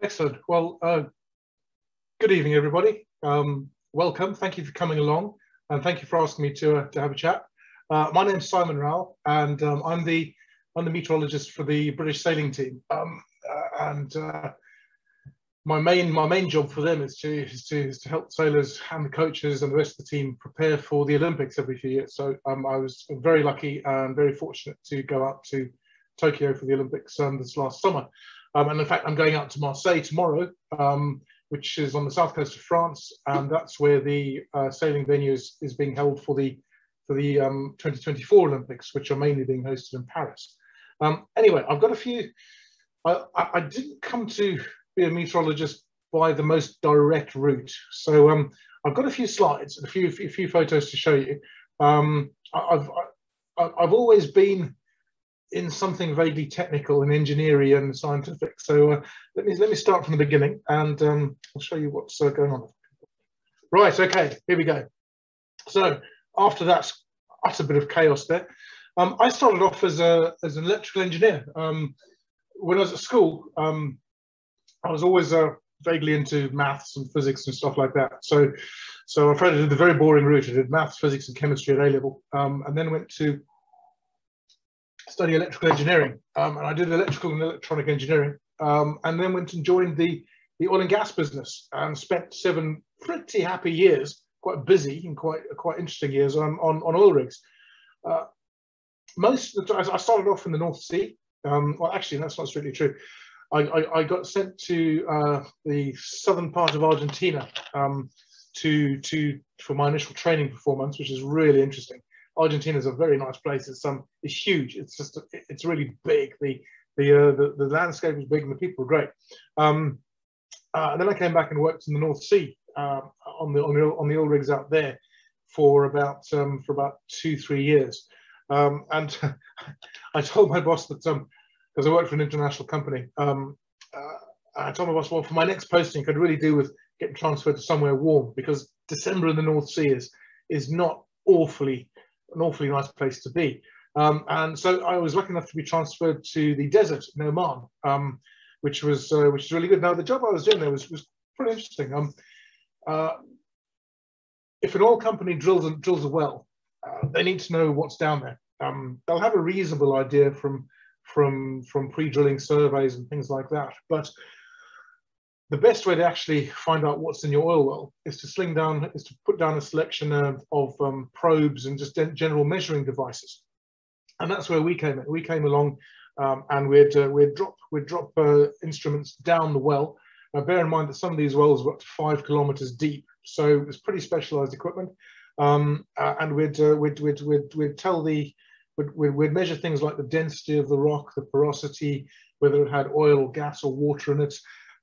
Excellent. Well, uh, good evening, everybody. Um, welcome. Thank you for coming along, and thank you for asking me to, uh, to have a chat. Uh, my name's Simon Rowell, and um, I'm the I'm the meteorologist for the British sailing team. Um, uh, and uh, my main my main job for them is to, is to is to help sailors and the coaches and the rest of the team prepare for the Olympics every few years. So um, I was very lucky and very fortunate to go out to Tokyo for the Olympics um, this last summer. Um, and in fact, I'm going out to Marseille tomorrow, um, which is on the south coast of France, and that's where the uh, sailing venue is, is, being held for the for the um, 2024 Olympics, which are mainly being hosted in Paris. Um, anyway, I've got a few. I, I, didn't come to be a meteorologist by the most direct route, so um, I've got a few slides, a few a few photos to show you. Um, I've I've always been in something vaguely technical and engineering and scientific. So uh, let me let me start from the beginning, and um, I'll show you what's uh, going on. Right. Okay. Here we go. So after that utter bit of chaos there, um, I started off as a as an electrical engineer. Um, when I was at school, um, I was always uh, vaguely into maths and physics and stuff like that. So, so I tried the very boring route. I did maths, physics, and chemistry at A level, um, and then went to study electrical engineering, um, and I did electrical and electronic engineering, um, and then went and joined the the oil and gas business and spent seven pretty happy years, quite busy and quite quite interesting years on on, on oil rigs. Uh, most I started off in the North Sea. Um, well, actually, that's not strictly true. I, I, I got sent to uh, the southern part of Argentina um, to to for my initial training performance, which is really interesting. Argentina is a very nice place. It's um, it's huge. It's just it's really big. The the uh, the, the landscape is big and the people are great. Um, uh, and then I came back and worked in the North Sea uh, on the on the on the oil rigs out there for about um, for about two three years. Um, and I told my boss that um because I worked for an international company, um, uh, I told my boss, well, for my next posting, could really do with getting transferred to somewhere warm because December in the North Sea is is not awfully an awfully nice place to be. Um, and so I was lucky enough to be transferred to the desert in Oman, um, which was uh, which is really good. Now the job I was doing there was was pretty interesting. Um, uh, if an oil company drills a, drills a well, uh, they need to know what's down there. Um, they'll have a reasonable idea from from from pre-drilling surveys and things like that, but the best way to actually find out what's in your oil well is to sling down, is to put down a selection of, of um, probes and just general measuring devices. And that's where we came in. We came along um, and we'd, uh, we'd drop, we'd drop uh, instruments down the well. Now bear in mind that some of these wells were up to five kilometers deep. So it's pretty specialized equipment. Um, uh, and we'd, uh, we'd, we'd, we'd, we'd tell the, we'd, we'd measure things like the density of the rock, the porosity, whether it had oil gas or water in it,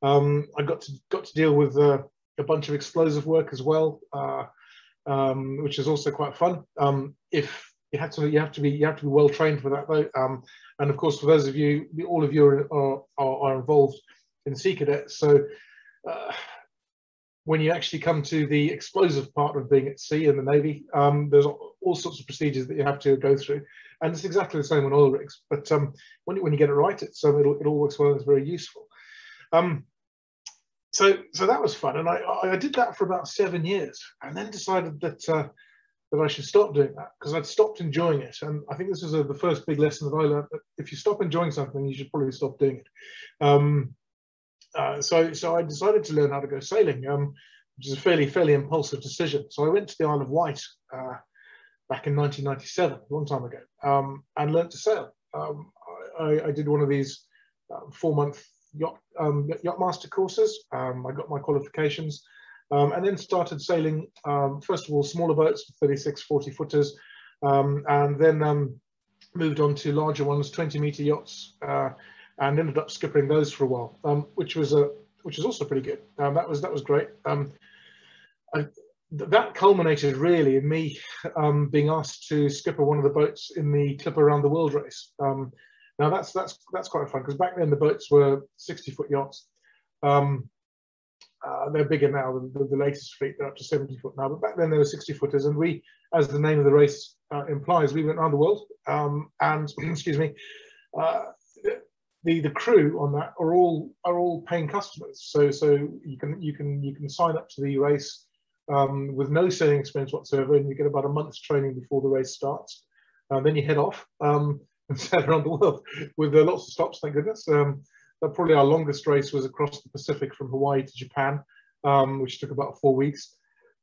um, I got to got to deal with uh, a bunch of explosive work as well, uh, um, which is also quite fun. Um, if you have to, you have to be you have to be well trained for that though. Um, and of course, for those of you, all of you are are, are involved in Sea Cadets, so. Uh, when you actually come to the explosive part of being at sea in the Navy, um, there's all sorts of procedures that you have to go through. And it's exactly the same on oil rigs. But um, when, when you get it right, it's, um, it all works well and it's very useful. Um, so, so that was fun, and I, I did that for about seven years, and then decided that uh, that I should stop doing that because I'd stopped enjoying it. And I think this is a, the first big lesson that I learned: that if you stop enjoying something, you should probably stop doing it. Um, uh, so, so I decided to learn how to go sailing, um, which is a fairly fairly impulsive decision. So I went to the Isle of Wight uh, back in 1997, a long time ago, um, and learned to sail. Um, I, I, did one of these uh, four month yacht, um, yacht master courses. Um, I got my qualifications um, and then started sailing, um, first of all, smaller boats, 36, 40 footers, um, and then moved on to larger ones, 20 meter yachts, uh, and ended up skippering those for a while, which was a which was also pretty good. that was that was great. I, that culminated really in me um, being asked to skipper one of the boats in the Clipper Around the World race. Um, now that's that's that's quite fun because back then the boats were 60 foot yachts. Um, uh, they're bigger now than the, the, latest fleet. They're up to 70 foot now, but back then they were 60 footers. And we, as the name of the race uh, implies, we went around the world. Um, and excuse me, uh, the the crew on that are all are all paying customers. So so you can you can you can sign up to the race um, with no sailing experience whatsoever, and you get about a month's training before the race starts. Uh, then you head off um, and sail around the world with uh, lots of stops. Thank goodness. Um, probably our longest race was across the Pacific from Hawaii to Japan, um, which took about four weeks.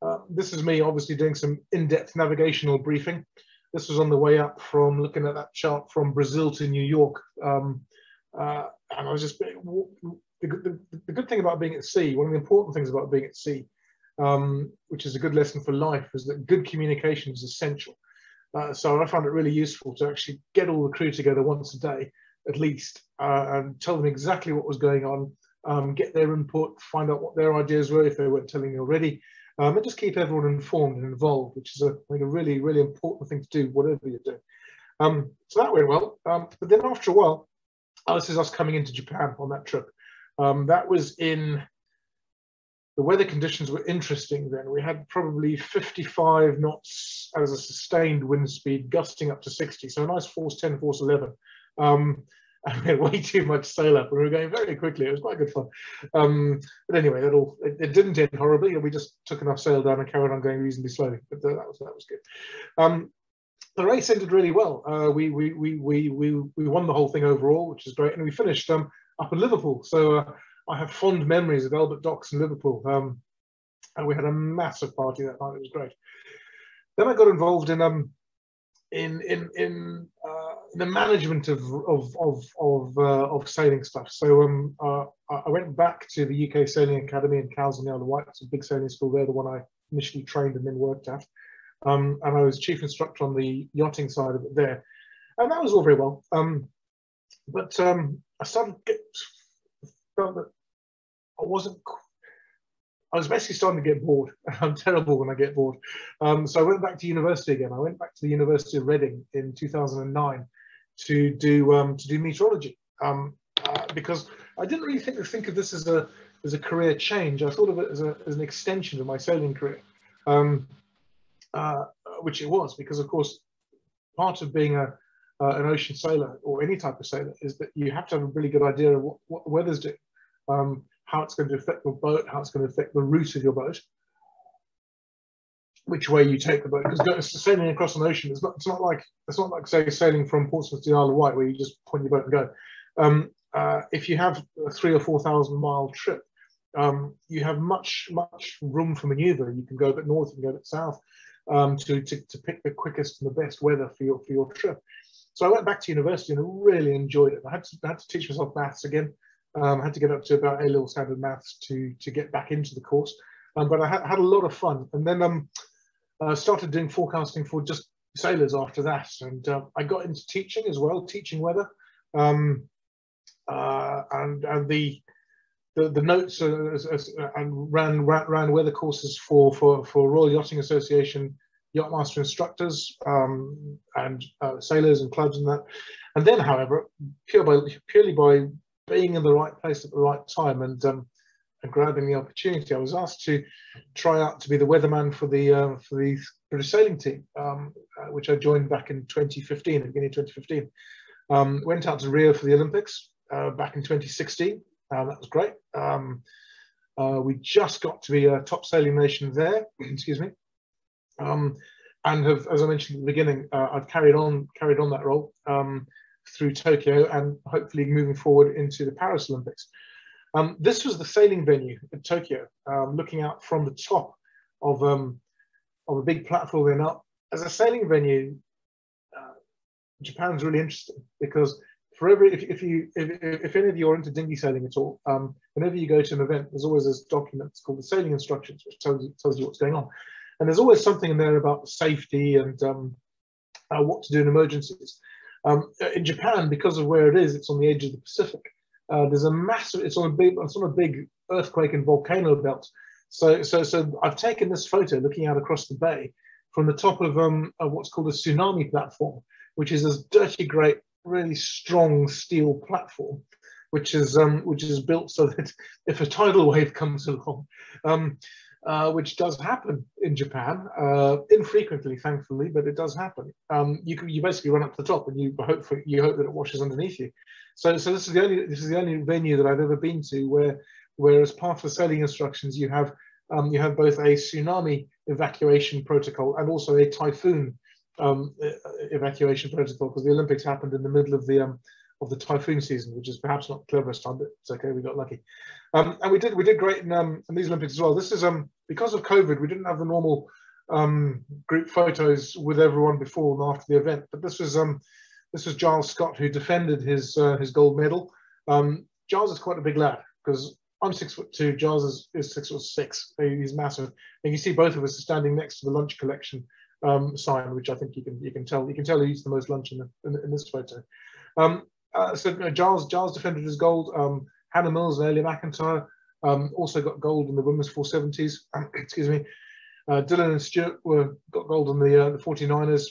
Uh, this is me obviously doing some in-depth navigational briefing. This was on the way up from looking at that chart from Brazil to New York. Um, uh, and I was just, the, the, the, good thing about being at sea, one of the important things about being at sea, um, which is a good lesson for life, is that good communication is essential. Uh, so I found it really useful to actually get all the crew together once a day, at least, uh, and tell them exactly what was going on, um, get their input, find out what their ideas were if they weren't telling me already, um, and just keep everyone informed and involved, which is a, like a really, really important thing to do, whatever you're doing. Um, so that went well. Um, but then after a while, oh, this is us coming into Japan on that trip. Um, that was in, the weather conditions were interesting then. We had probably 55 knots as a sustained wind speed, gusting up to 60. So a nice force 10, force 11. Um, and we had way too much sail up and we were going very quickly. It was quite good fun. Um, but anyway, that all it, it, didn't end horribly. We just took enough sail down and carried on going reasonably slowly. But that was that was good. Um, the race ended really well. Uh, we, we, we, we, we, we won the whole thing overall, which is great. And we finished um, up in Liverpool. So uh, I have fond memories of Albert Docks in Liverpool. Um, and we had a massive party that night. It was great. Then I got involved in um, in in in uh, the management of of of of, uh, of sailing stuff. So um, uh, I went back to the UK Sailing Academy in Cowes on the Isle of Wight. It's a big sailing school there, the one I initially trained and then worked at. Um, and I was chief instructor on the yachting side of it there, and that was all very well. Um, but um, I started get, felt that I wasn't I was basically starting to get bored. I'm terrible when I get bored. Um, so I went back to university again. I went back to the University of Reading in 2009 to do um, to do meteorology um, uh, because I didn't really think think of this as a as a career change. I thought of it as, a, as an extension of my sailing career, um, uh, which it was because of course part of being a uh, an ocean sailor or any type of sailor is that you have to have a really good idea of what, what the weather's doing. Um, how it's going to affect your boat, how it's going to affect the route of your boat, which way you take the boat. Because sailing across an ocean, it's not, it's not like it's not like say sailing from Portsmouth to the Isle of Wight where you just point your boat and go. Um, uh, if you have a three or four thousand mile trip, um, you have much much room for manoeuvre. You can go a bit north, you can go a bit south um, to, to to pick the quickest and the best weather for your for your trip. So I went back to university and really enjoyed it. I had to, I had to teach myself maths again. Um, had to get up to about A level standard maths to to get back into the course, um, but I had, had a lot of fun. And then um, I started doing forecasting for just sailors after that, and uh, I got into teaching as well, teaching weather, um, uh, and and the the, the notes uh, and ran, ran ran weather courses for for for Royal Yachting Association yachtmaster instructors um, and uh, sailors and clubs and that. And then, however, pure by, purely by being in the right place at the right time and um, and grabbing the opportunity. I was asked to try out to be the weatherman for the uh, for the British sailing team, um, uh, which I joined back in 2015, at the beginning of 2015. Um, went out to Rio for the Olympics uh, back in 2016. Uh, that was great. Um, uh, we just got to be a top sailing nation there. excuse me. Um, and have, as I mentioned at the beginning, uh, I've carried on carried on that role. Through Tokyo and hopefully moving forward into the Paris Olympics. Um, this was the sailing venue in Tokyo, um, looking out from the top of, um, of a big platform and up. As a sailing venue, uh, Japan's really interesting because for every, if, if you, if, if, any of you are into dinghy sailing at all, um, whenever you go to an event, there's always this document called the sailing instructions, which tells you, tells you what's going on. And there's always something in there about safety and um, uh, what to do in emergencies. Um, in Japan, because of where it is, it's on the edge of the Pacific. Uh, there's a massive, it's on a big, it's on a big earthquake and volcano belt. So, so, so I've taken this photo looking out across the bay from the top of, um, of what's called a tsunami platform, which is this dirty, great, really strong steel platform, which is um, which is built so that if a tidal wave comes along, um, uh, which does happen in Japan, uh, infrequently, thankfully, but it does happen. Um, you can, you basically run up to the top and you hope for, you hope that it washes underneath you. So, so this is the only this is the only venue that I've ever been to where, where as part of the sailing instructions you have um, you have both a tsunami evacuation protocol and also a typhoon um, evacuation protocol because the Olympics happened in the middle of the um, of the typhoon season, which is perhaps not the cleverest time, but it's okay. We got lucky, um, and we did we did great in, um, in these Olympics as well. This is um because of COVID, we didn't have the normal um, group photos with everyone before and after the event, but this was um this was Giles Scott who defended his uh, his gold medal. Um, Giles is quite a big lad because I'm six foot two. Giles is, is six foot six. He's massive, and you see both of us standing next to the lunch collection um, sign, which I think you can you can tell you can tell he eats the most lunch in, the, in, in this photo. Um, uh, so uh, Giles Giles defended his gold. Um, Hannah Mills and Eilidh McIntyre um, also got gold in the women's 470s. excuse me. Uh, Dylan and Stuart were got gold in the uh, the 49ers.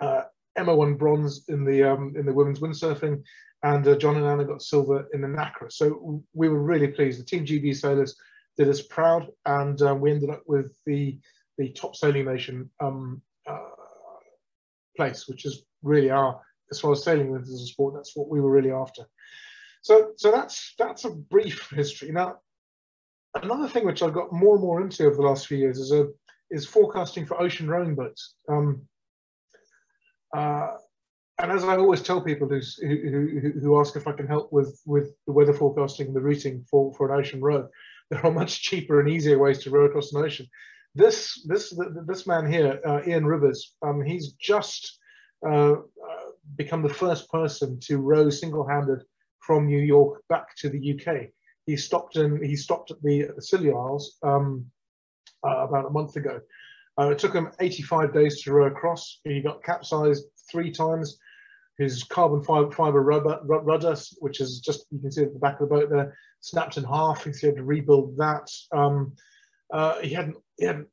Uh, Emma won bronze in the um, in the women's windsurfing, and uh, John and Anna got silver in the NACRA. So we were really pleased. The Team GB sailors did us proud, and uh, we ended up with the the top sailing nation um, uh, place, which is really our as far as sailing is a sport. That's what we were really after. So so that's that's a brief history. Now, another thing which I've got more and more into over the last few years is a is forecasting for ocean rowing boats. Um, uh, and as I always tell people who, who, who ask if I can help with, with the weather forecasting and the routing for, for an ocean row, there are much cheaper and easier ways to row across an ocean. This this this man here, uh, Ian Rivers, um, he's just uh, uh, become the first person to row single-handed from New York back to the UK. He stopped in he stopped at the, at the Scilly Isles um, uh, about a month ago. Uh, it took him 85 days to row across. He got capsized three times. His carbon fiber, fiber rudder, rudder, which is just you can see at the back of the boat there, snapped in half. He had to rebuild that. Um, uh, he hadn't he had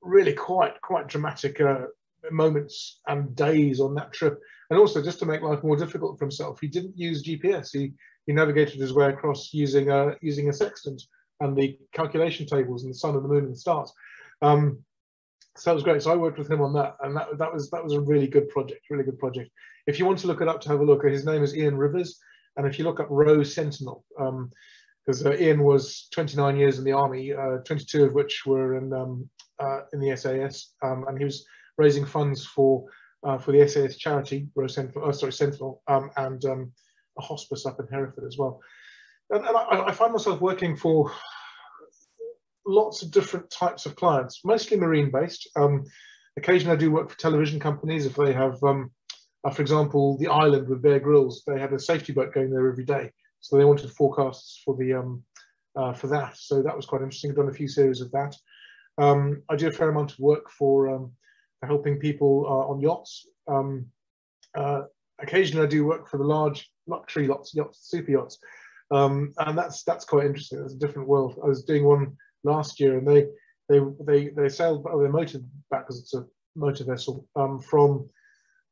really quite quite dramatic uh, moments and days on that trip. And also, just to make life more difficult for himself, he didn't use GPS. He he navigated his way across using a using a sextant and the calculation tables and the sun and the moon and the stars. Um, so that was great. So I worked with him on that, and that that was that was a really good project, really good project. If you want to look it up to have a look, his name is Ian Rivers, and if you look up Row Sentinel, um, because uh, Ian was 29 years in the army, uh, 22 of which were in um, uh, in the SAS, um, and he was raising funds for uh, for the SAS charity, Rose Sentinel, oh, sorry, Sentinel, um, and um, a hospice up in Hereford as well. And, and I, I, find myself working for lots of different types of clients, mostly marine based. Um, occasionally, I do work for television companies if they have. Uh, for example, the island with Bear Grylls, they had a safety boat going there every day. So they wanted forecasts for the um, uh, for that. So that was quite interesting. I've done a few series of that. Um, I do a fair amount of work um, for helping people uh, on yachts. Um, uh, occasionally, I do work for the large luxury yachts, yachts super yachts, um, and that's that's quite interesting. It's a different world. I was doing one last year, and they they they they sailed oh, their motor back because it's a motor vessel um, from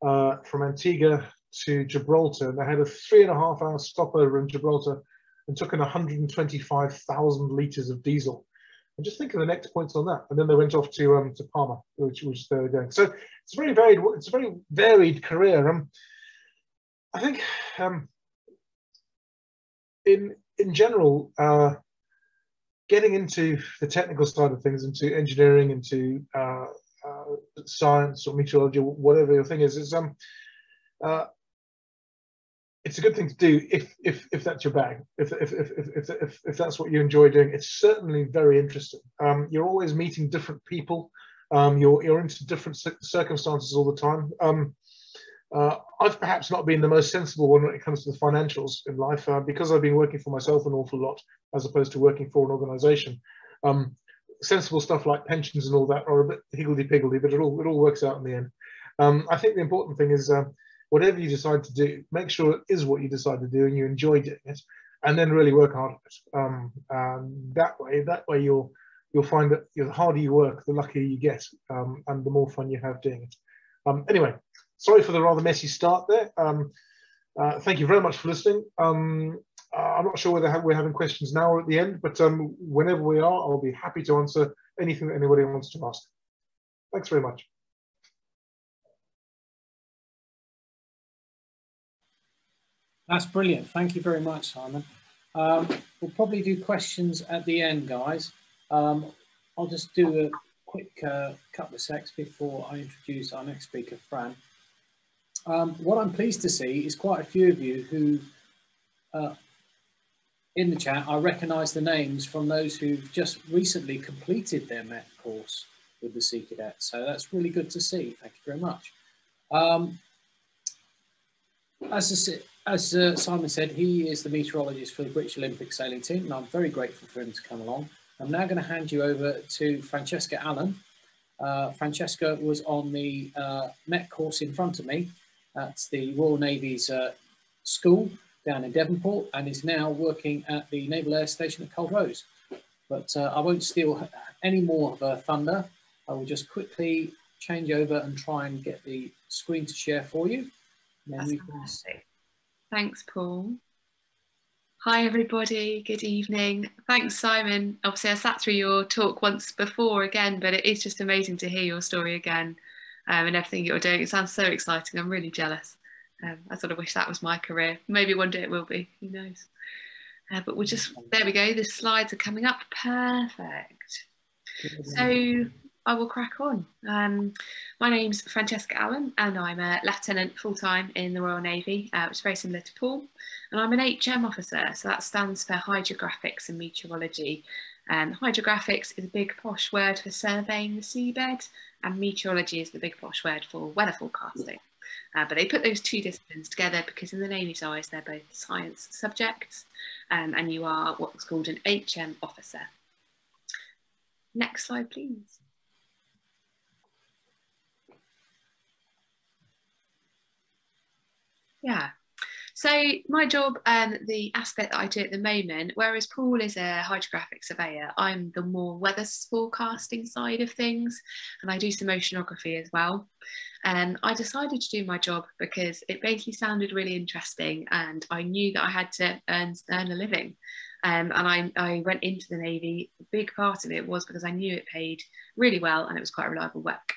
uh, from Antigua to Gibraltar, and they had a three and a half hour stopover in Gibraltar and took in 125,000 litres of diesel. And just think of the next points on that. And then they went off to um, to Palma, which, which they were. So it's a very varied, it's a very varied career. Um, I think um, in in general, uh, getting into the technical side of things, into engineering, into uh, uh, science or meteorology, whatever your thing is, is um, uh, it's a good thing to do if if if that's your bag if if if if if, if that's what you enjoy doing. It's certainly very interesting. Um, you're always meeting different people. Um, you're you're into different circumstances all the time. Um, uh, I've perhaps not been the most sensible one when it comes to the financials in life uh, because I've been working for myself an awful lot as opposed to working for an organization. Um, sensible stuff like pensions and all that are a bit higgledy-piggledy but it all it all works out in the end. Um, I think the important thing is uh, whatever you decide to do, make sure it is what you decide to do and you enjoy doing it, and then really work hard at it. Um, and that way, that way you'll you'll find that the harder you work, the luckier you get, um, and the more fun you have doing it. Um, anyway, sorry for the rather messy start there. Um, uh, thank you very much for listening. Um, uh, I'm not sure whether we're having questions now or at the end, but um, whenever we are, I'll be happy to answer anything that anybody wants to ask. Thanks very much. That's brilliant. Thank you very much, Simon. Um, we'll probably do questions at the end, guys. Um, I'll just do a quick uh, couple of secs before I introduce our next speaker, Fran. Um, what I'm pleased to see is quite a few of you who, uh, in the chat, I recognise the names from those who've just recently completed their MET course with the Sea Cadet. So that's really good to see. Thank you very much. Um, as, as uh, Simon said, he is the meteorologist for the British Olympic sailing team, and I'm very grateful for him to come along. I'm now going to hand you over to Francesca Allen. Uh, Francesca was on the uh, MET course in front of me at the Royal Navy's uh, school down in Devonport and is now working at the Naval Air Station at Culdrose. But uh, I won't steal any more of her thunder. I will just quickly change over and try and get the screen to share for you. That's fantastic. Thanks, Paul. Hi, everybody. Good evening. Thanks, Simon. Obviously, I sat through your talk once before again, but it is just amazing to hear your story again um, and everything you're doing. It sounds so exciting. I'm really jealous. Um, I sort of wish that was my career. Maybe one day it will be. Who knows? Uh, but we'll just, there we go. The slides are coming up. Perfect. So I will crack on. Um, my name's Francesca Allen and I'm a lieutenant full-time in the Royal Navy, uh, which is very similar to Paul. And I'm an HM officer, so that stands for Hydrographics and Meteorology. And hydrographics is a big posh word for surveying the seabed, and meteorology is the big posh word for weather forecasting. Uh, but they put those two disciplines together because in the Navy's eyes, they're both science subjects, um, and you are what's called an HM officer. Next slide, please. Yeah. So my job, um, the aspect that I do at the moment, whereas Paul is a hydrographic surveyor, I'm the more weather forecasting side of things, and I do some oceanography as well. And I decided to do my job because it basically sounded really interesting, and I knew that I had to earn earn a living. Um, and I, I went into the Navy. A big part of it was because I knew it paid really well and it was quite reliable work.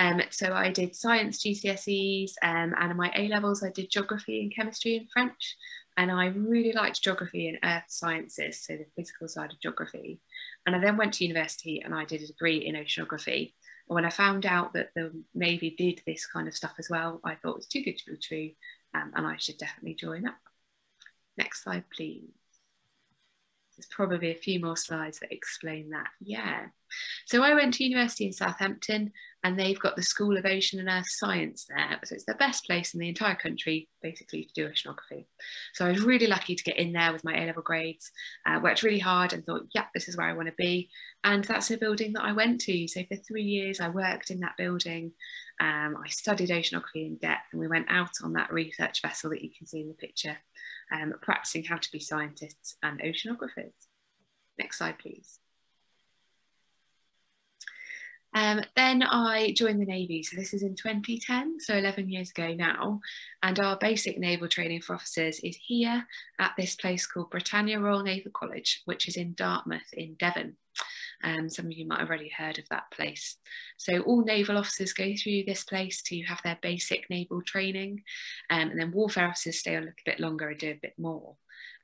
Um, so I did science GCSEs um, and in my A levels I did geography and chemistry and French. And I really liked geography and earth sciences, so the physical side of geography. And I then went to university and I did a degree in oceanography. And when I found out that the Navy did this kind of stuff as well, I thought it was too good to be true um, and I should definitely join up. Next slide, please. There's probably a few more slides that explain that. Yeah. So I went to university in Southampton and they've got the School of Ocean and Earth Science there. So it's the best place in the entire country, basically, to do oceanography. So I was really lucky to get in there with my A level grades, uh, worked really hard and thought, yeah, this is where I want to be. And that's the building that I went to. So for three years, I worked in that building. Um, I studied oceanography in depth and we went out on that research vessel that you can see in the picture, um, practicing how to be scientists and oceanographers. Next slide, please. Um, then I joined the Navy, so this is in 2010, so 11 years ago now. And our basic naval training for officers is here at this place called Britannia Royal Naval College, which is in Dartmouth in Devon. Um, some of you might have already heard of that place. So all naval officers go through this place to have their basic naval training, um, and then warfare officers stay a little bit longer and do a bit more.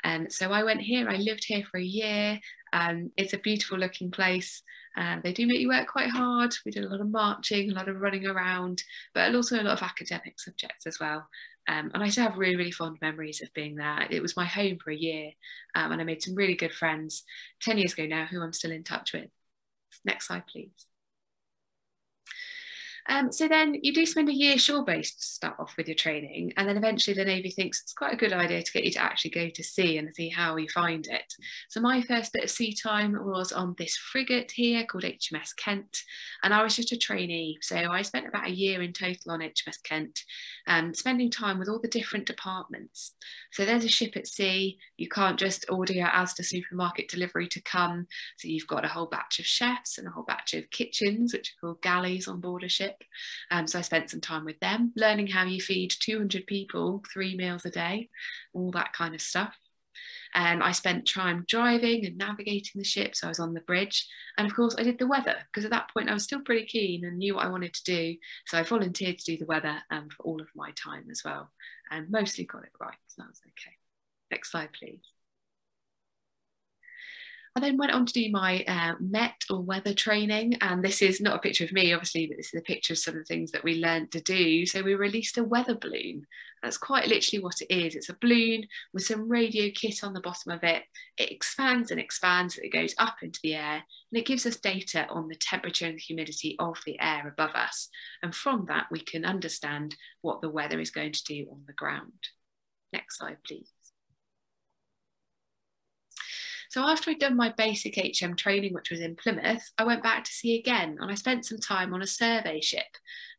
Um, so I went here, I lived here for a year. Um, it's a beautiful looking place. Um, they do make you work quite hard. We did a lot of marching, a lot of running around, but also a lot of academic subjects as well. Um, and I still have really, really fond memories of being there. It was my home for a year, um, and I made some really good friends 10 years ago now who I'm still in touch with. Next slide, please. Um, so then you do spend a year shore-based to start off with your training, and then eventually the Navy thinks it's quite a good idea to get you to actually go to sea and see how you find it. So my first bit of sea time was on this frigate here called HMS Kent, and I was just a trainee. So I spent about a year in total on HMS Kent, um, spending time with all the different departments. So there's a ship at sea. You can't just order your Asda supermarket delivery to come. So you've got a whole batch of chefs and a whole batch of kitchens, which are called galleys on board a ship. Um, so I spent some time with them, learning how you feed 200 people three meals a day, all that kind of stuff. Um, I spent time driving and navigating the ship, so I was on the bridge. And of course, I did the weather because at that point I was still pretty keen and knew what I wanted to do. So I volunteered to do the weather um, for all of my time as well, and mostly got it right. So that was okay. Next slide, please. I then went on to do my uh, MET or weather training, and this is not a picture of me, obviously, but this is a picture of some of the things that we learned to do. So we released a weather balloon. That's quite literally what it is. It's a balloon with some radio kit on the bottom of it. It expands and expands, it goes up into the air, and it gives us data on the temperature and humidity of the air above us. And from that, we can understand what the weather is going to do on the ground. Next slide, please. So after I'd done my basic HM training, which was in Plymouth, I went back to sea again and I spent some time on a survey ship.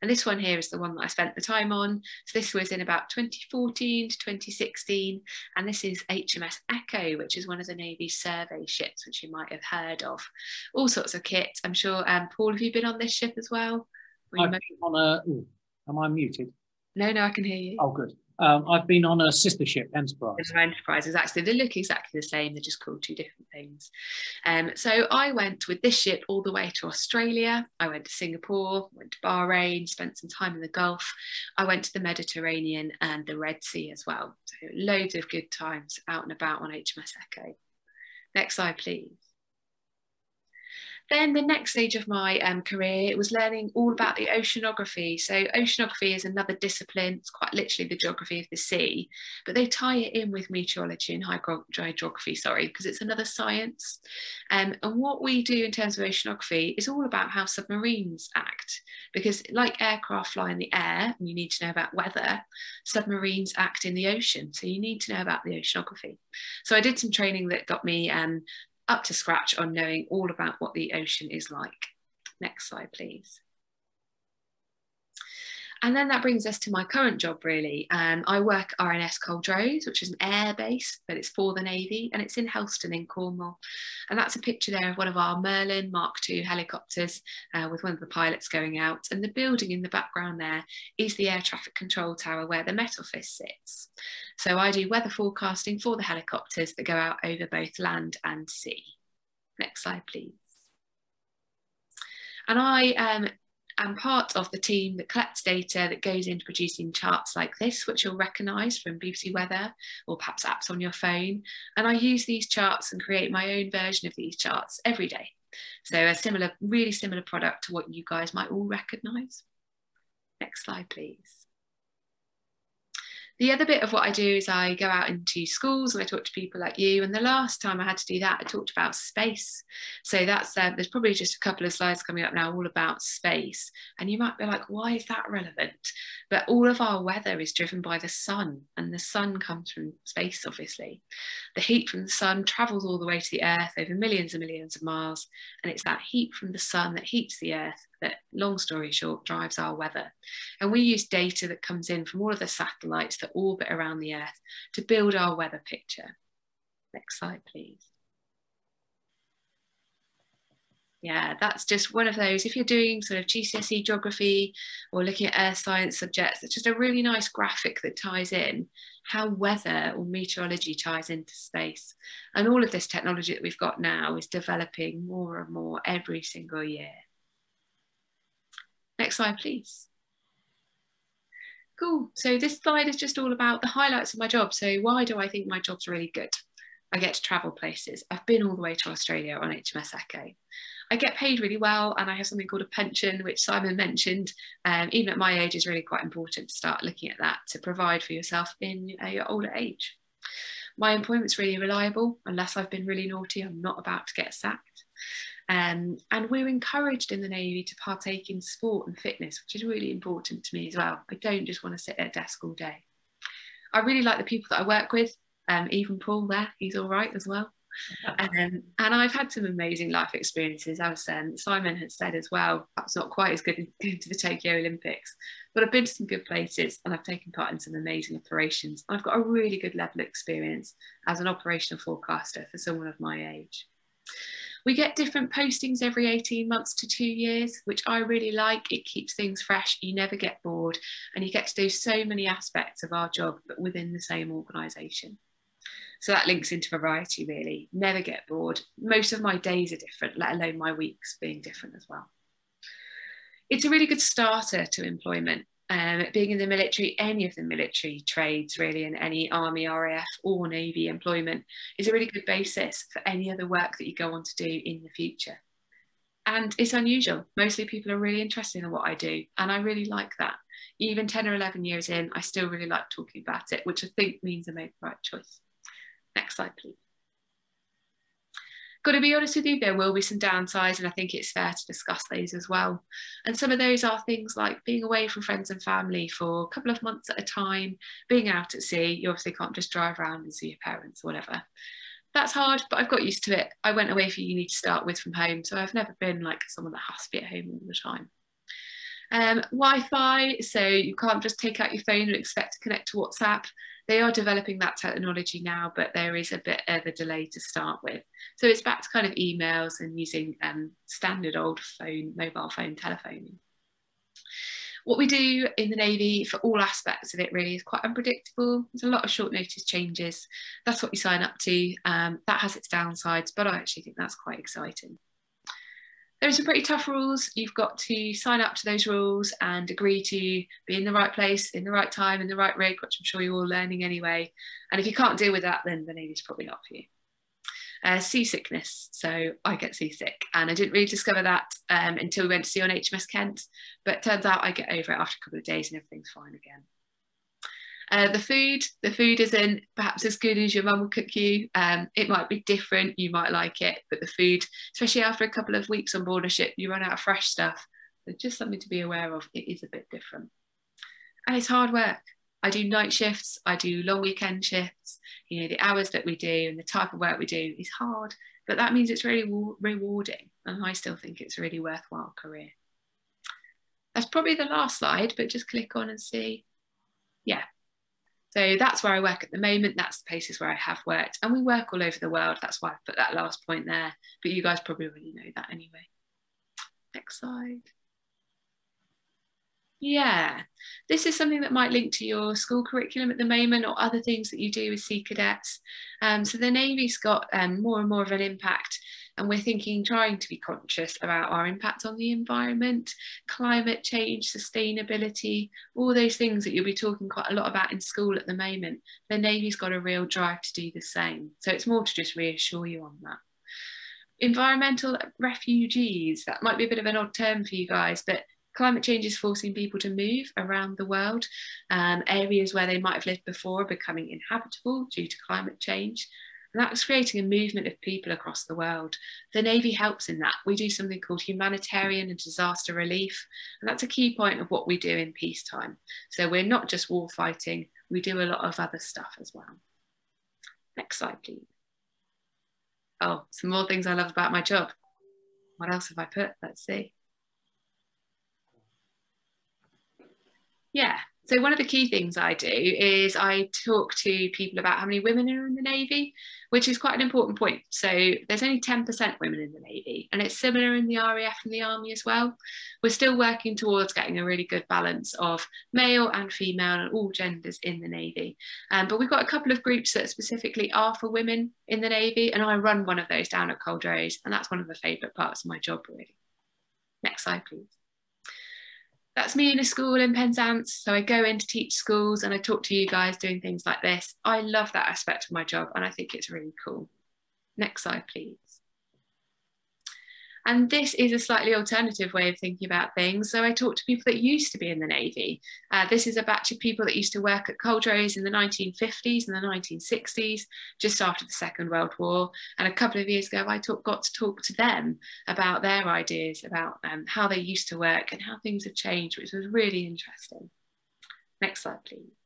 And this one here is the one that I spent the time on. So this was in about 2014 to 2016. And this is HMS Echo, which is one of the Navy's survey ships, which you might have heard of. All sorts of kit. I'm sure, um, Paul, have you been on this ship as well? I've been on a, ooh, am I muted? No, no, I can hear you. Oh, good. Um, I've been on a sister ship, Enterprise. Enterprises, actually, they look exactly the same. They're just called two different things. Um, so I went with this ship all the way to Australia. I went to Singapore, went to Bahrain, spent some time in the Gulf. I went to the Mediterranean and the Red Sea as well. So loads of good times out and about on HMS Echo. Next slide, please. Then the next stage of my um, career was learning all about the oceanography. So oceanography is another discipline. It's quite literally the geography of the sea, but they tie it in with meteorology and hydrography, sorry, because it's another science. Um, and what we do in terms of oceanography is all about how submarines act, because like aircraft fly in the air, and you need to know about weather, submarines act in the ocean. So you need to know about the oceanography. So I did some training that got me um, up to scratch on knowing all about what the ocean is like. Next slide, please. And then that brings us to my current job, really. Um, I work RNAS Culdrose, which is an air base, but it's for the Navy, and it's in Helston in Cornwall. And that's a picture there of one of our Merlin Mark II helicopters uh, with one of the pilots going out. And the building in the background there is the air traffic control tower where the Met Office sits. So I do weather forecasting for the helicopters that go out over both land and sea. Next slide, please. And I um, am part of the team that collects data that goes into producing charts like this, which you'll recognise from BBC Weather or perhaps apps on your phone. And I use these charts and create my own version of these charts every day. So a similar, really similar product to what you guys might all recognise. Next slide, please. The other bit of what I do is I go out into schools and I talk to people like you. And the last time I had to do that, I talked about space. So that's uh, there's probably just a couple of slides coming up now all about space. And you might be like, why is that relevant? But all of our weather is driven by the sun, and the sun comes from space, obviously. The heat from the sun travels all the way to the earth over millions and millions of miles. And it's that heat from the sun that heats the earth that, long story short, drives our weather. And we use data that comes in from all of the satellites that orbit around the Earth to build our weather picture. Next slide, please. Yeah, that's just one of those. If you're doing sort of GCSE geography or looking at earth science subjects, it's just a really nice graphic that ties in how weather or meteorology ties into space. And all of this technology that we've got now is developing more and more every single year. Next slide, please. Cool. So this slide is just all about the highlights of my job. So why do I think my job's really good? I get to travel places. I've been all the way to Australia on HMS Echo. I get paid really well and I have something called a pension, which Simon mentioned. Um, even at my age is really quite important to start looking at that to provide for yourself in uh, your older age. My employment's really reliable. Unless I've been really naughty, I'm not about to get sacked. Um, and we're encouraged in the Navy to partake in sport and fitness, which is really important to me as well. I don't just want to sit at a desk all day. I really like the people that I work with, um, even Paul there, he's all right as well. Um, and I've had some amazing life experiences, as um, Simon has said as well. Perhaps not quite as good to the Tokyo Olympics, but I've been to some good places and I've taken part in some amazing operations. I've got a really good level of experience as an operational forecaster for someone of my age. We get different postings every 18 months to two years, which I really like. It keeps things fresh, you never get bored, and you get to do so many aspects of our job, but within the same organisation. So that links into variety really. Never get bored. Most of my days are different, let alone my weeks being different as well. It's a really good starter to employment. Um, being in the military, any of the military trades really, in any army, RAF or navy employment is a really good basis for any other work that you go on to do in the future. And it's unusual. Mostly people are really interested in what I do, and I really like that. Even 10 or 11 years in, I still really like talking about it, which I think means I made the right choice. Next slide, please. Got to be honest with you, there will be some downsides, and I think it's fair to discuss those as well. And some of those are things like being away from friends and family for a couple of months at a time, being out at sea. You obviously can't just drive around and see your parents or whatever. That's hard, but I've got used to it. I went away for uni to start with from home, so I've never been like someone that has to be at home all the time. Um, Wi-Fi, so you can't just take out your phone and expect to connect to WhatsApp they are developing that technology now, but there is a bit of a delay to start with. So it's back to kind of emails and using um, standard old phone, mobile phone telephoning. What we do in the Navy for all aspects of it really is quite unpredictable. There's a lot of short notice changes. That's what you sign up to. Um, that has its downsides, but I actually think that's quite exciting there are some pretty tough rules. You've got to sign up to those rules and agree to be in the right place, in the right time, in the right rig, which I'm sure you're all learning anyway. And if you can't deal with that, then the Navy's probably not for you. Uh, seasickness. So I get seasick, and I didn't really discover that um, until we went to sea on HMS Kent. But turns out I get over it after a couple of days, and everything's fine again. Uh, the food, the food isn't perhaps as good as your mum will cook you. Um, it might be different, you might like it, but the food, especially after a couple of weeks on board a ship, you run out of fresh stuff. There's just something to be aware of. It is a bit different. And it's hard work. I do night shifts, I do long weekend shifts. You know, the hours that we do and the type of work we do is hard, but that means it's really rewarding. And I still think it's a really worthwhile career. That's probably the last slide, but just click on and see. Yeah, so that's where I work at the moment. That's the places where I have worked. And we work all over the world. That's why I put that last point there. But you guys probably already know that anyway. Next slide. Yeah, this is something that might link to your school curriculum at the moment or other things that you do with Sea Cadets. Um, so the Navy's got um, more and more of an impact and we're thinking, trying to be conscious about our impact on the environment, climate change, sustainability, all those things that you'll be talking quite a lot about in school at the moment. The Navy's got a real drive to do the same. So it's more to just reassure you on that. Environmental refugees, that might be a bit of an odd term for you guys, but climate change is forcing people to move around the world. Um, areas where they might have lived before are becoming inhabitable due to climate change. And that's creating a movement of people across the world. The Navy helps in that. We do something called humanitarian and disaster relief. And that's a key point of what we do in peacetime. So we're not just war fighting, we do a lot of other stuff as well. Next slide, please. Oh, some more things I love about my job. What else have I put? Let's see. Yeah, so one of the key things I do is I talk to people about how many women are in the Navy, which is quite an important point. So there's only 10% women in the Navy, and it's similar in the RAF and the Army as well. We're still working towards getting a really good balance of male and female and all genders in the Navy. Um, but we've got a couple of groups that specifically are for women in the Navy, and I run one of those down at Culdrose, and that's one of the favourite parts of my job, really. Next slide, please that's me in a school in Penzance. So I go in to teach schools and I talk to you guys doing things like this. I love that aspect of my job and I think it's really cool. Next slide, please. And this is a slightly alternative way of thinking about things. So I talk to people that used to be in the Navy. Uh, this is a batch of people that used to work at Culdrose in the 1950s and the 1960s, just after the Second World War. And a couple of years ago, I talk, got to talk to them about their ideas about um, how they used to work and how things have changed, which was really interesting. Next slide, please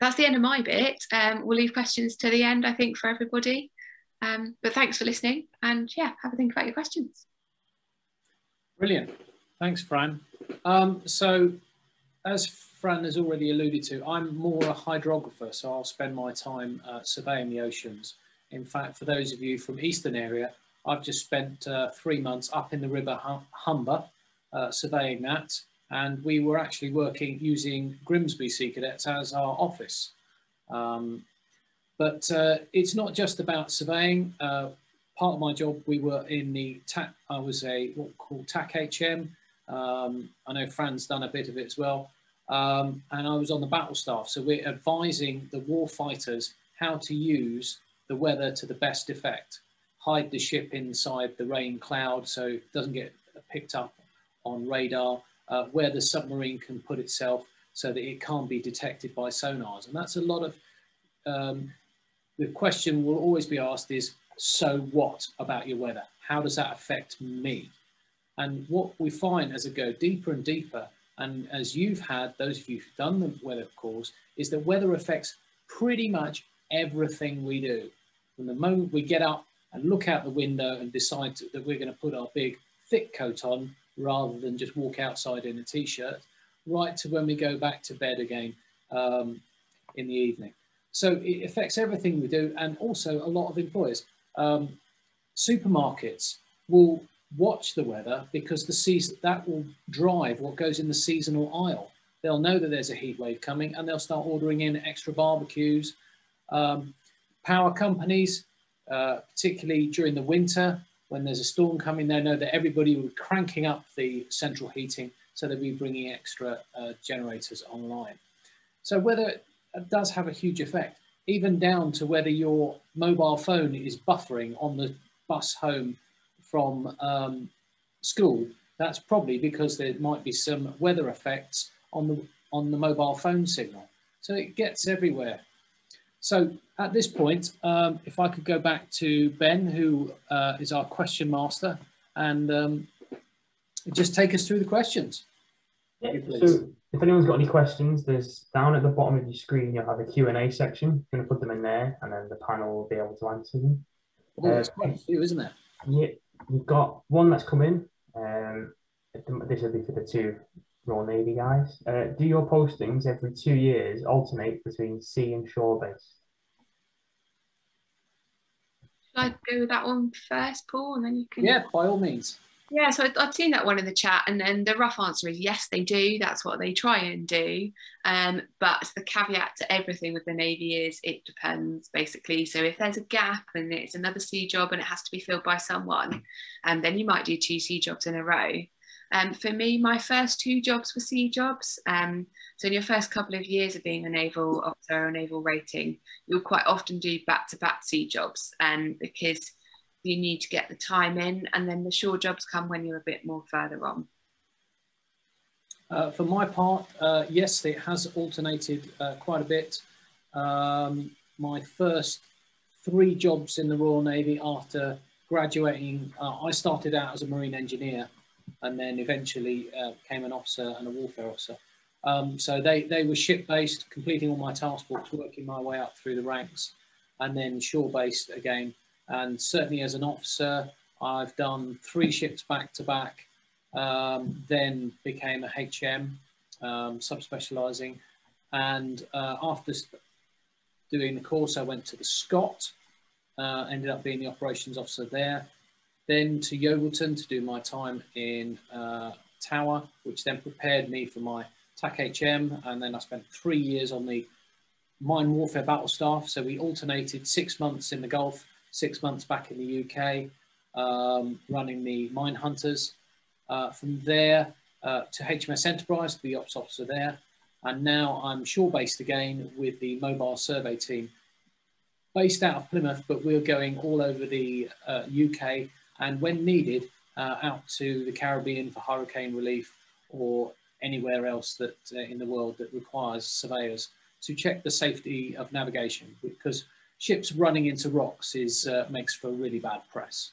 that's the end of my bit. Um, we'll leave questions to the end, I think, for everybody. Um, but thanks for listening and yeah, have a think about your questions. Brilliant. Thanks, Fran. Um, so as Fran has already alluded to, I'm more a hydrographer, so I'll spend my time uh, surveying the oceans In fact, for those of you from Eastern area, I've just spent uh, three months up in the River Humber uh, surveying that. And we were actually working using Grimsby Sea Cadets as our office. Um, but uh, it's not just about surveying. Uh, part of my job, we were in the TAC, I was a what called TAC HM. Um, I know Fran's done a bit of it as well. Um, and I was on the battle staff. So we're advising the war fighters how to use the weather to the best effect. Hide the ship inside the rain cloud so it doesn't get picked up on radar, uh, where the submarine can put itself so that it can't be detected by sonars. And that's a lot of, um, the question will always be asked is, so what about your weather? How does that affect me? And what we find as it go deeper and deeper, and as you've had, those of you who've done the weather course, is that weather affects pretty much everything we do. From the moment we get up and look out the window and decide to, that we're going to put our big thick coat on rather than just walk outside in a t-shirt, right to when we go back to bed again um, in the evening. So it affects everything we do and also a lot of employers. Um, supermarkets will watch the weather because the season that will drive what goes in the seasonal aisle. They'll know that there's a heat wave coming and they'll start ordering in extra barbecues. Um, power companies, uh, particularly during the winter, when there's a storm coming, they know that everybody will be cranking up the central heating, so they'll be bringing extra uh, generators online. So weather does have a huge effect, even down to whether your mobile phone is buffering on the bus home from um, school. That's probably because there might be some weather effects on the on the mobile phone signal. So it gets everywhere. So at this point, um, if I could go back to Ben, who uh, is our question master, and um, just take us through the questions. Yeah, so if anyone's got any questions, there's down at the bottom of your screen, you'll have a Q&A section. You're going to put them in there, and then the panel will be able to answer them. Oh, uh, quite a few, isn't there? Yeah, you've got one that's come in. Um, this will be for the two Royal Navy guys. Uh, do your postings every two years alternate between sea and shore based? Should I go with that one first, Paul, and then you can? Yeah, by all means. Yeah, so I've seen that one in the chat, and then the rough answer is yes, they do. That's what they try and do. Um, but the caveat to everything with the Navy is it depends, basically. So if there's a gap and it's another sea job and it has to be filled by someone, and um, then you might do two sea jobs in a row. Um, for me, my first two jobs were sea jobs. Um, so in your first couple of years of being a naval officer or naval rating, you'll quite often do back-to-back sea jobs um, because you need to get the time in and then the shore jobs come when you're a bit more further on. Uh, for my part, uh, yes, it has alternated uh, quite a bit. Um, my first three jobs in the Royal Navy after graduating, uh, I started out as a marine engineer and then eventually uh, became an officer and a warfare officer. Um, so they, they were ship-based, completing all my task force, working my way up through the ranks, and then shore-based again. And certainly as an officer, I've done three ships back-to-back, um, then became a HM, um, subspecialising. And uh, after doing the course, I went to the Scott, uh, ended up being the operations officer there, then to Yeovilton to do my time in uh, Tower, which then prepared me for my TAC HM. And then I spent three years on the mine warfare battle staff. So we alternated six months in the Gulf, six months back in the UK, um, running the mine hunters. Uh, from there uh, to HMS Enterprise, the ops officer there. And now I'm shore based again with the mobile survey team based out of Plymouth, but we're going all over the uh, UK and when needed, uh, out to the Caribbean for hurricane relief or anywhere else that uh, in the world that requires surveyors to check the safety of navigation because ships running into rocks is uh, makes for really bad press.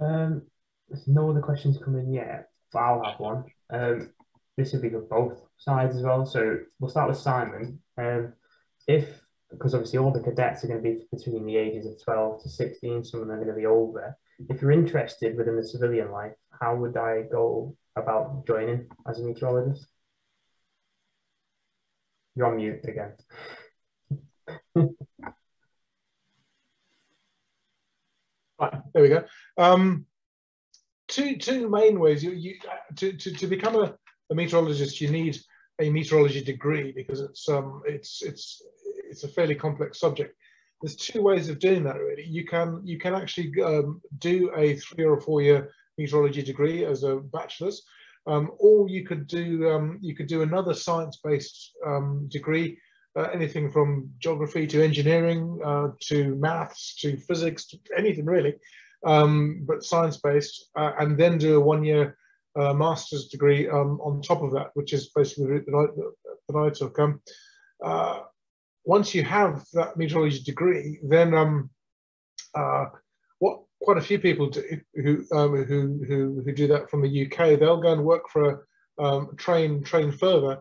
Um, there's no other questions coming yet, but I'll have one. Um, this will be for both sides as well. So we'll start with Simon. Um, if because obviously all the cadets are going to be between the ages of 12 to 16, some of them are going to be older. If you're interested within the civilian life, how would I go about joining as a meteorologist? You're on mute again. right, there we go. Um, two two main ways you, you to, to, to become a, a meteorologist you need a meteorology degree because it's um it's it's it's a fairly complex subject there's two ways of doing that really you can you can actually um, do a three or a four year meteorology degree as a bachelor's um, or you could do um, you could do another science-based um, degree uh, anything from geography to engineering uh, to maths to physics to anything really um, but science-based, uh, and then do a one-year uh, master's degree um, on top of that, which is basically the route that I, that I took. Um, uh, once you have that meteorology degree, then uh, quite a few people do who, um, who, who, who do that from the UK, they'll go and work for a um, train train further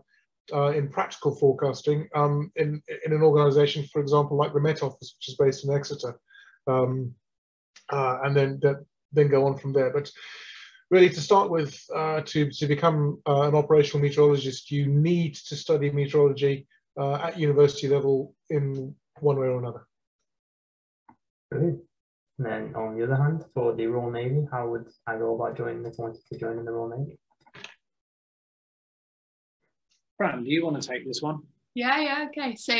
uh, in practical forecasting um, in, in an organization, for example, like the Met Office, which is based in Exeter. Um, uh, and then, then go on from there. But really, to start with, uh, to to become uh, an operational meteorologist, you need to study meteorology uh, at university level in one way or another. Brilliant. And then on the other hand, for the Royal Navy, how would I go about joining if I wanted to join in the Royal Navy? Fran, do you want to take this one? Yeah, yeah, okay. So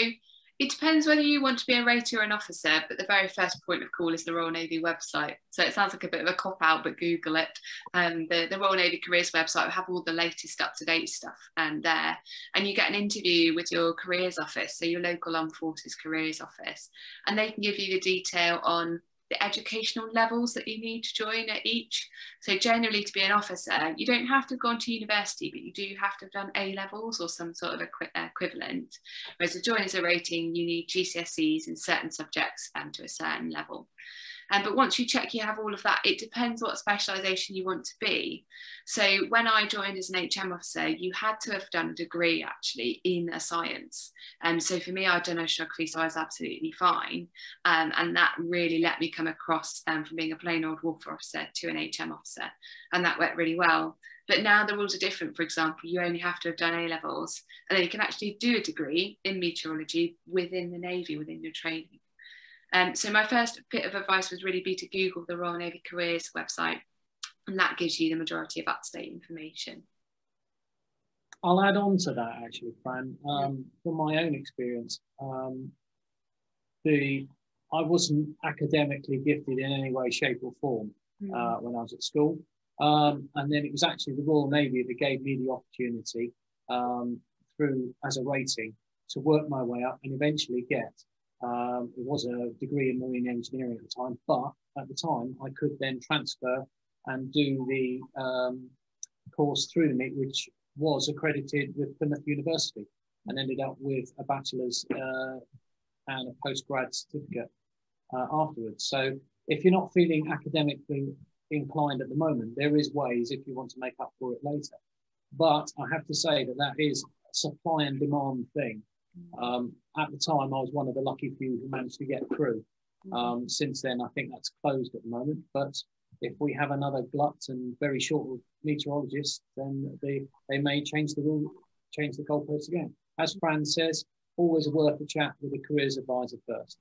it depends whether you want to be a rater or an officer, but the very first point of call is the Royal Navy website. So it sounds like a bit of a cop out, but Google it. Um, the, the Royal Navy Careers website will have all the latest up to date stuff and there. And you get an interview with your careers office, so your local armed forces careers office, and they can give you the detail on the educational levels that you need to join at each. So generally to be an officer, you don't have to have gone to university, but you do have to have done A levels or some sort of equi equivalent. Whereas to join as a rating, you need GCSEs in certain subjects and to a certain level. Um, but once you check you have all of that, it depends what specialisation you want to be. So when I joined as an HM officer, you had to have done a degree actually in a science. And um, so for me, I'd done oceanography, so I was absolutely fine. Um, and that really let me come across um, from being a plain old warfare officer to an HM officer. And that worked really well. But now the rules are different. For example, you only have to have done A levels, and then you can actually do a degree in meteorology within the Navy, within your training. Um, so my first bit of advice would really be to Google the Royal Navy Careers website, and that gives you the majority of up-to-date information. I'll add on to that actually, Fran. Um, from my own experience, um, the I wasn't academically gifted in any way, shape, or form mm. uh, when I was at school, um, and then it was actually the Royal Navy that gave me the opportunity um, through as a rating to work my way up and eventually get um, it was a degree in marine engineering at the time, but at the time I could then transfer and do the um, course through the which was accredited with Plymouth University and ended up with a bachelor's uh, and a postgrad certificate uh, afterwards. So if you're not feeling academically inclined at the moment, there is ways if you want to make up for it later. But I have to say that that is a supply and demand thing. Um, at the time, I was one of the lucky few who managed to get through. Um, since then, I think that's closed at the moment. But if we have another glut and very short meteorologists, then they, they may change the rule, change the goalposts again. As Fran says, always worth a chat with a careers advisor first.